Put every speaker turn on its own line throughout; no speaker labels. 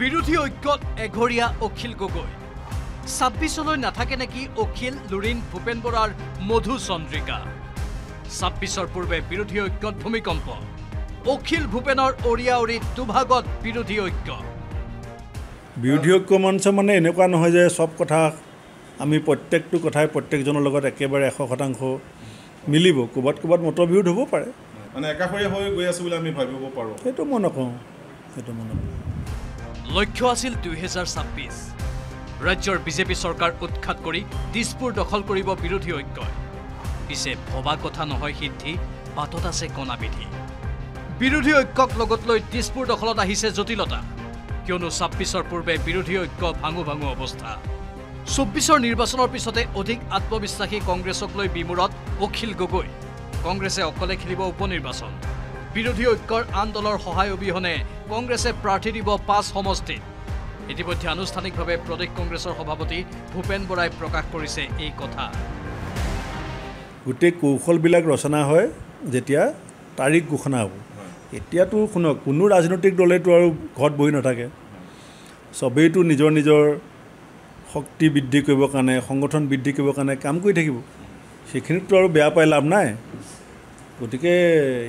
বিৰোধী ঐক্যত এঘৰীয়া অখিল গগৈ। ছাব্বিছলৈ নাথাকে নেকি অখিল লুৰিণ ভূপেন বৰাৰ মধু চন্দ্ৰিকা? ছাব্বিছৰ পূৰ্বে বিৰোধী ঐক্যত ভূমিকম্প। অখিল ভূপেনৰ অৰিয়া অৰিত দুভাগত বিৰোধী ঐক্য।
বিৰোধী ঐক্য মঞ্চ মানে এনেকুৱা নহয় যে চব কথা আমি প্ৰত্যেকটো কথাই প্ৰত্যেকজনৰ লগত একেবাৰে এশ শতাংশ মিলিব। ক'ৰবাত ক'ৰবাত মতবিৰোধ হ'ব পাৰে।
মানে একাষৰীয়া হৈ গৈ আছোঁ বুলি আমি ভাবিব পাৰোঁ।
সেইটো মই নকওঁ। সেইটো মই নকওঁ।
লক্ষ্য আছিল দুহেজাৰ ছাব্বিছ। ৰাজ্যৰ বিজেপি চৰকাৰ উৎখাত কৰি দিছপুৰ দখল কৰিব বিৰোধী ঐক্যই পিছে ভবা কথা নহয় সিদ্ধি বাটত আছে কণাবিধি। বিৰোধী ঐক্যক লগত লৈ দিছপুৰ দখলত আহিছে জটিলতা। কিয়নো ছাব্বিছৰ পূৰ্বে বিৰোধী ঐক্য ভাঙো ভাঙো অৱস্থা। চৌব্বিছৰ নিৰ্বাচনৰ পিছতে অধিক আত্মবিশ্বাসী কংগ্ৰেছক লৈ বিমূৰত অখিল গগৈ। কংগ্ৰেছে অকলে খেলিব উপ নিৰ্বাচন বিৰোধী ঐক্যৰ আন দলৰ সহায় অবিহনে কংগ্ৰেছে প্ৰাৰ্থী দিব পাঁচ সমষ্টিত। ইতিমধ্যে আনুষ্ঠানিকভাৱে প্ৰদেশ কংগ্ৰেছৰ সভাপতি ভূপেন বৰাই প্ৰকাশ কৰিছে এই কথা।
গোটেই কৌশলবিলাক ৰচনা হয় যেতিয়া তাৰিখ ঘোষণা হ'ব। এতিয়াতো শুনক কোনো ৰাজনৈতিক দলেতো আৰু ঘৰত বহি নাথাকে। চবেইতো নিজৰ নিজৰ শক্তি বৃদ্ধি কৰিবৰ কাৰণে সংগঠন বৃদ্ধি কৰিবৰ কাৰণে কাম কৰি থাকিব। সেইখিনিতো আৰু বেয়া পাই লাভ নাই। গতিকে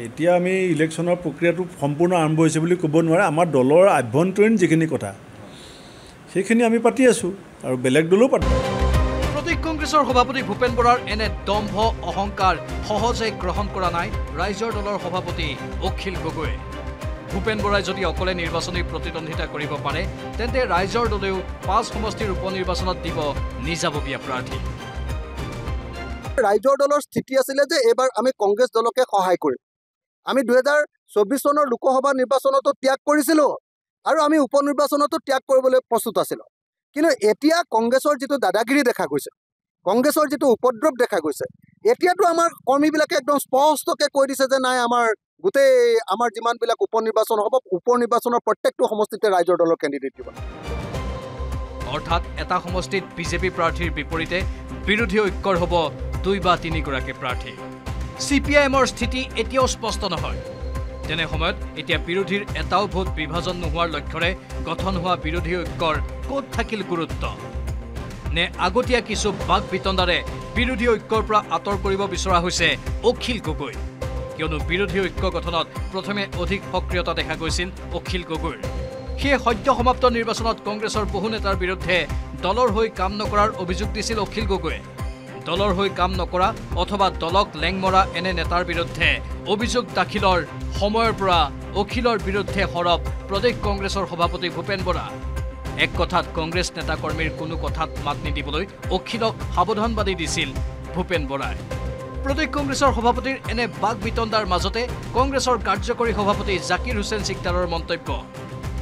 এতিয়া আমি ইলেকশ্যনৰ প্ৰক্ৰিয়াটো সম্পূৰ্ণ আৰম্ভ হৈছে বুলি ক'ব নোৱাৰে। আমাৰ দলৰ আভ্যন্তৰীণ যিখিনি কথা সেইখিনি আমি পাতি আছোঁ আৰু বেলেগ দলেও পাতোঁ
প্ৰদেশ কংগ্ৰেছৰ সভাপতি ভূপেন বৰাৰ এনে দম্ভ অহংকাৰ সহজে গ্ৰহণ কৰা নাই ৰাইজৰ দলৰ সভাপতি অখিল গগৈয়ে। ভূপেন বৰাই যদি অকলে নিৰ্বাচনী প্ৰতিদ্বন্দ্বিতা কৰিব পাৰে তেন্তে ৰাইজৰ দলেও পাঁচ সমষ্টিৰ উপ নিৰ্বাচনত দিব নিজাববীয়া প্ৰাৰ্থী।
ৰাইজৰ দলৰ স্থিতি আছিলে যে এইবাৰ আমি কংগ্ৰেছ দলকে সহায় কৰিম। আমি দুহেজাৰ চৌব্বিছ চনৰ লোকসভা নিৰ্বাচনতো ত্যাগ কৰিছিলোঁ আৰু আমি উপ নিৰ্বাচনতো ত্যাগ কৰিবলৈ প্ৰস্তুত আছিলোঁ। কিন্তু এতিয়া কংগ্ৰেছৰ যিটো দাদাগিৰি দেখা গৈছে কংগ্ৰেছৰ যিটো উপদ্ৰৱ দেখা গৈছে এতিয়াতো আমাৰ কৰ্মীবিলাকে একদম স্পষ্টকৈ কৈ দিছে যে নাই আমাৰ গোটেই আমাৰ যিমানবিলাক উপ নিৰ্বাচন হ'ব উপ নিৰ্বাচনৰ প্ৰত্যেকটো সমষ্টিতে ৰাইজৰ দলৰ কেণ্ডিডেট দিব।
অৰ্থাৎ এটা সমষ্টিত বিজেপি প্ৰাৰ্থীৰ বিপৰীতে বিৰোধী ঐক্যৰ হ'ব দুই বা তিনিগৰাকী প্ৰাৰ্থী। চি পি আই এমৰ স্থিতি এতিয়াও স্পষ্ট নহয়। তেনে সময়ত এতিয়া বিৰোধীৰ এটাও ভোট বিভাজন নোহোৱাৰ লক্ষ্যৰে গঠন হোৱা বিৰোধী ঐক্যৰ ক'ত থাকিল গুৰুত্ব? নে আগতীয়া কিছু বাক বিতণ্ডাৰে বিৰোধী ঐক্যৰ পৰা আঁতৰ কৰিব বিচৰা হৈছে অখিল গগৈ? কিয়নো বিৰোধী ঐক্য গঠনত প্ৰথমে অধিক সক্ৰিয়তা দেখা গৈছিল অখিল গগৈৰ। সেয়ে সদ্য সমাপ্ত নিৰ্বাচনত কংগ্ৰেছৰ বহু নেতাৰ বিৰুদ্ধে দলৰ হৈ কাম নকৰাৰ অভিযোগ দিছিল অখিল গগৈয়ে। দলৰ হৈ কাম নকৰা অথবা দলক লেং মৰা এনে নেতাৰ বিৰুদ্ধে। অভিযোগ দাখিলৰ সময়ৰ পৰা অখিলৰ বিৰুদ্ধে সৰব প্ৰদেশ কংগ্ৰেছৰ সভাপতি ভূপেন বৰা। এক কথাত কংগ্ৰেছ নেতাকৰ্মীৰ কোনো কথাত মাত নিদিবলৈ অখিলক সাৱধানবাদী দিছিল ভূপেন বৰাই। প্ৰদেশ কংগ্ৰেছৰ সভাপতিৰ এনে বাক বিতণ্ডাৰ মাজতে কংগ্ৰেছৰ কাৰ্যকৰী সভাপতি জাকিৰ হুছেইন চিকদাৰৰ মন্তব্য।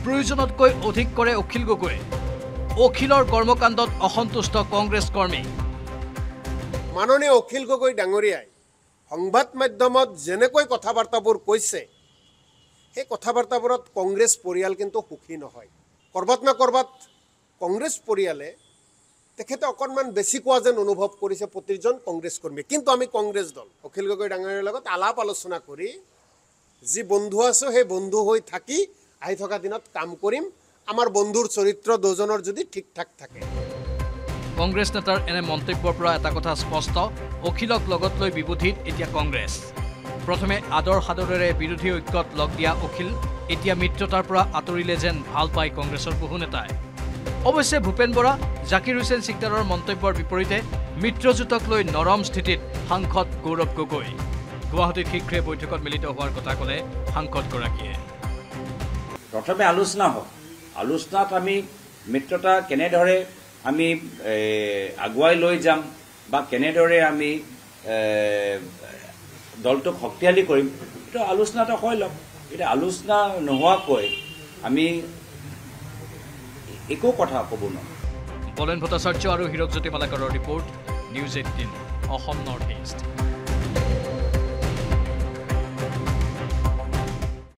প্ৰয়োজনতকৈ অধিক কৰে অখিল গগৈয়ে। অখিলৰ কৰ্মকাণ্ডত অসন্তুষ্ট কংগ্ৰেছ কৰ্মী।
মাননীয় অখিল গগৈ ডাঙৰীয়াই সংবাদ মাধ্যমত যেনেকৈ কথা বাৰ্তাবোৰ কৈছে সেই কথা বাৰ্তাবোৰত কংগ্ৰেছ পৰিয়াল কিন্তু সুখী নহয়। ক'ৰবাত না ক'ৰবাত কংগ্ৰেছ পৰিয়ালে তেখেতে অকণমান বেছি কোৱা যেন অনুভৱ কৰিছে প্ৰতিজন কংগ্ৰেছ কৰ্মীয়ে। কিন্তু আমি কংগ্ৰেছ দল অখিল গগৈ ডাঙৰীয়াৰ লগত আলাপ আলোচনা কৰি যি বন্ধু আছোঁ সেই বন্ধু হৈ থাকি আহি থকা দিনত কাম কৰিম। আমাৰ বন্ধুৰ চৰিত্ৰ দুজনৰ যদি ঠিক ঠাক থাকে।
কংগ্ৰেছ নেতাৰ এনে মন্তব্যৰ পৰা এটা কথা স্পষ্ট অখিলক লগত লৈ বিবোধিত এতিয়া কংগ্ৰেছ। প্ৰথমে আদৰ সাদৰেৰে বিৰোধী ঐক্যত লগ দিয়া অখিল এতিয়া মিত্ৰতাৰ পৰা আঁতৰিলে যেন ভাল পায় কংগ্ৰেছৰ বহু নেতাই। অৱশ্যে ভূপেন বৰা জাকিৰ হুছেইন চিকদাৰৰ মন্তব্যৰ বিপৰীতে মিত্ৰজোঁটক লৈ নৰম স্থিতিত সাংসদ গৌৰৱ গগৈ। গুৱাহাটীত শীঘ্ৰে বৈঠকত মিলিত হোৱাৰ কথা ক'লে সাংসদগৰাকীয়ে।
প্ৰথমে আলোচনা হওক। আলোচনাত আমি মিত্ৰতা কেনেদৰে আমি আগুৱাই লৈ যাম বা কেনেদৰে আমি দলটোক শক্তিশালী কৰিম এইটো আলোচনাটো হৈ লওক। এতিয়া আলোচনা নোহোৱাকৈ আমি একো কথা ক'ব নোৱাৰোঁ।
বলেন ভট্টাচাৰ্য আৰু Hirakjyoti মালাকাৰৰ report news eighteen Assam north east.